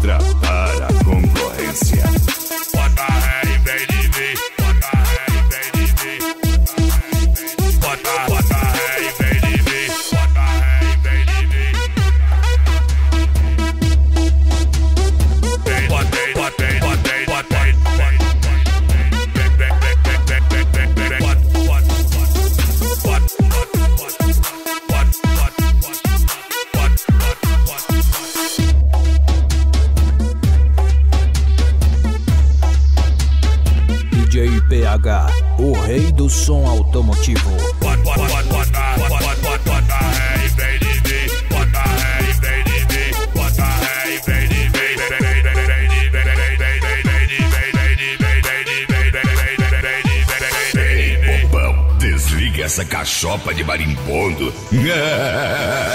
otra para con coherencia. O rei do som automotivo. Desliga essa cachopa de marimbondo.